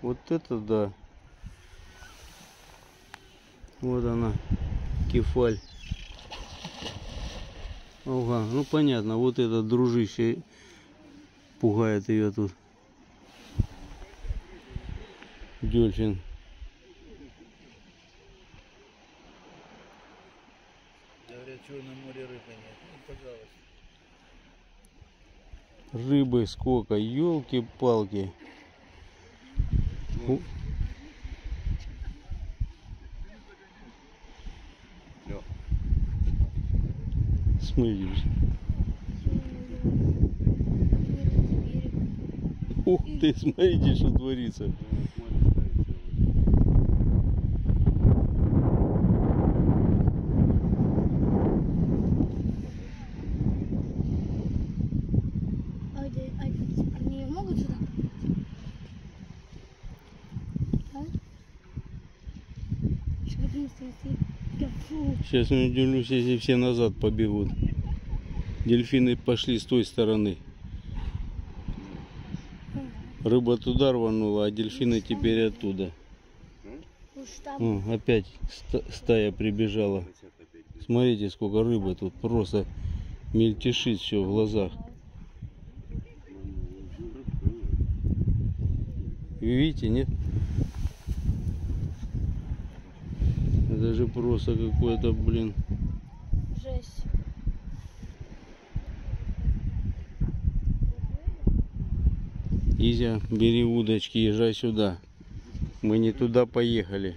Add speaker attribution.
Speaker 1: Вот это да. Вот она, кефаль. Ага, ну понятно, вот это дружище пугает ее тут. Дельфин.
Speaker 2: Говорят, в Черном море рыбы нет. Ну, пожалуйста.
Speaker 1: Рыбы сколько, елки-палки.
Speaker 3: Лё.
Speaker 1: Смотри. Ух ты, смотрите, что творится.
Speaker 4: А, где- а они могут сюда? А? Что потому что если- Да фу.
Speaker 1: Сейчас не удивлюсь, если все назад побегут. Дельфины пошли с той стороны. Рыба туда рванула, а дельфины теперь оттуда. О, опять ста- стая прибежала. Смотрите, сколько рыбы тут просто мельтешит все в глазах. Видите, нет? Это же просто какой-то, блин.
Speaker 4: жесть.
Speaker 1: Изя, бери удочки, езжай сюда. Мы не туда поехали.